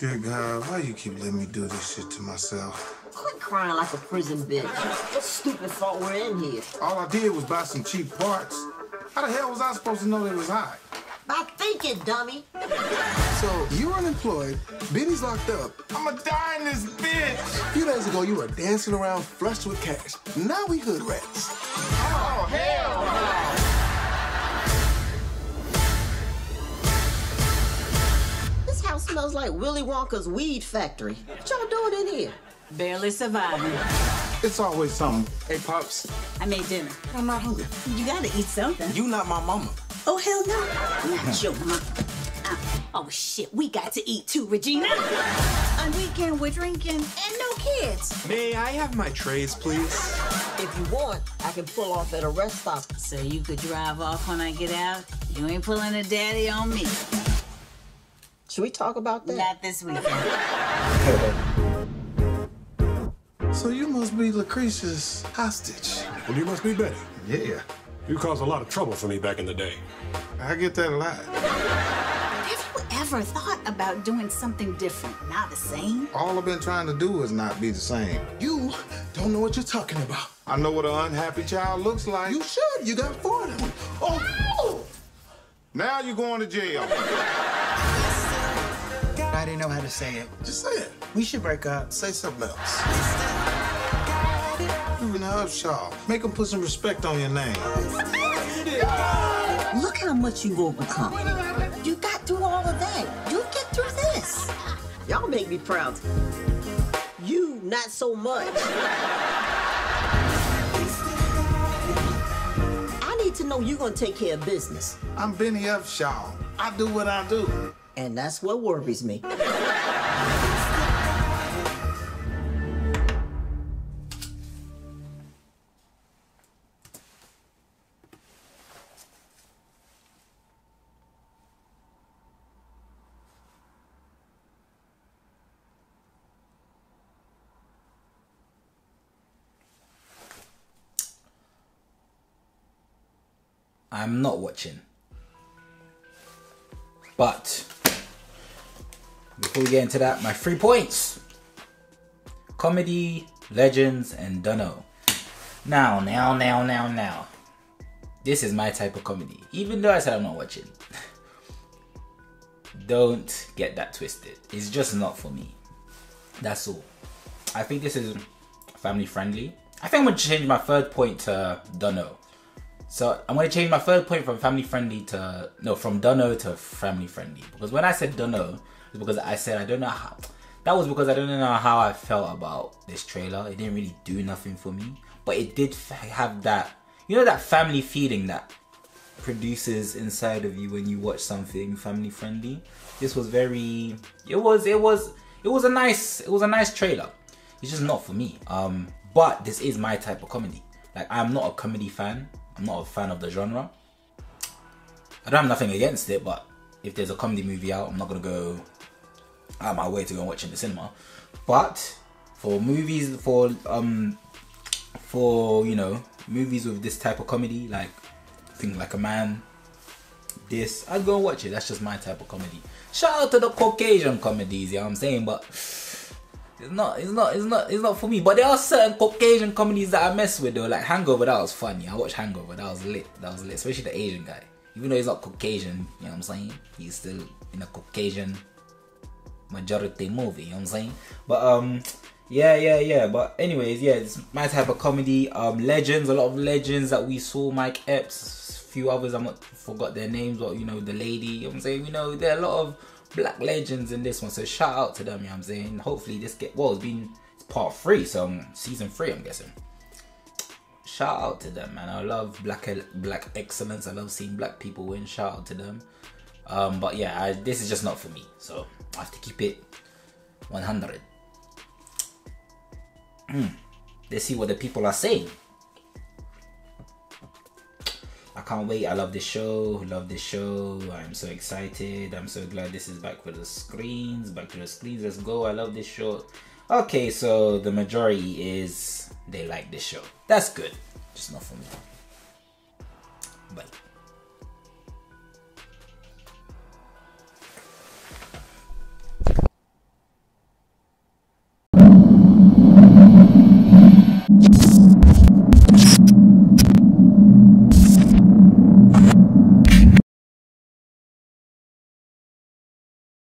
Dear God, why you keep letting me do this shit to myself? Quit crying like a prison bitch. What stupid fault we're in here? All I did was buy some cheap parts. How the hell was I supposed to know they was hot? By thinking, dummy. So you're unemployed, Benny's locked up. I'ma die in this bitch! A few days ago, you were dancing around flushed with cash. Now we hood rats. Oh, hell smells like Willy Wonka's weed factory. What y'all doing in here? Barely surviving. It's always something. Hey, Pops, I made dinner. I'm not hungry. You gotta eat something. You not my mama. Oh, hell no. Not your mom. Uh, oh, shit. We got to eat too, Regina. On weekend, we're drinking and no kids. May I have my trays, please? If you want, I can pull off at a rest stop. So you could drive off when I get out? You ain't pulling a daddy on me. Should we talk about that? Not this weekend. So you must be Lucretia's hostage. Well, you must be Betty. Yeah, You caused a lot of trouble for me back in the day. I get that a lot. Have you ever thought about doing something different, not the same? All I've been trying to do is not be the same. You don't know what you're talking about. I know what an unhappy child looks like. You should. You got four of them. Oh, Now you're going to jail. I didn't know how to say it. just say it. We should break up. Say something else. You in the Upshaw. Make them put some respect on your name. Look how much you've overcome. You got through all of that. You'll get through this. Y'all make me proud. You, not so much. I need to know you're gonna take care of business. I'm Benny Upshaw. I do what I do. And that's what worries me. I'm not watching. But before we get into that, my three points: comedy, legends, and dunno. Now, now, now, now, now. This is my type of comedy. Even though I said I'm not watching, don't get that twisted. It's just not for me. That's all. I think this is family friendly. I think I'm gonna change my third point to dunno. So I'm gonna change my third point from family friendly to no from dunno to family friendly because when I said dunno, because I said I don't know how. That was because I don't know how I felt about this trailer. It didn't really do nothing for me, but it did have that you know that family feeling that produces inside of you when you watch something family friendly. This was very. It was. It was. It was a nice. It was a nice trailer. It's just not for me. Um, but this is my type of comedy. Like I'm not a comedy fan. I'm not a fan of the genre. I don't have nothing against it, but if there's a comedy movie out, I'm not gonna go out my way to go and watch in the cinema. But for movies, for um, for you know, movies with this type of comedy, like Think Like a Man, this I'd go and watch it. That's just my type of comedy. Shout out to the Caucasian comedies, you know what I'm saying? But it's not, it's not, it's not, it's not for me. But there are certain Caucasian comedies that I mess with though. Like Hangover, that was funny. I watched Hangover, that was lit. That was lit, especially the Asian guy. Even though he's not Caucasian, you know what I'm saying? He's still in a Caucasian majority movie, you know what I'm saying? But um yeah, yeah, yeah. But anyways, yeah, it's my type of comedy. Um legends, a lot of legends that we saw, Mike Epps, few others I'm not forgot their names, but you know, the lady, you know what I'm saying? You know, there are a lot of black legends in this one. So shout out to them, you know what I'm saying? Hopefully this get well it's been it's part three, so um, season three I'm guessing. Shout out to them, man. I love black black excellence. I love seeing black people win. Shout out to them. Um, but yeah, I, this is just not for me. So I have to keep it 100. Hmm. Let's see what the people are saying. I can't wait. I love this show. Love this show. I'm so excited. I'm so glad this is back for the screens. Back to the screens. Let's go. I love this show. Okay, so the majority is they like this show. That's good. Just not for me.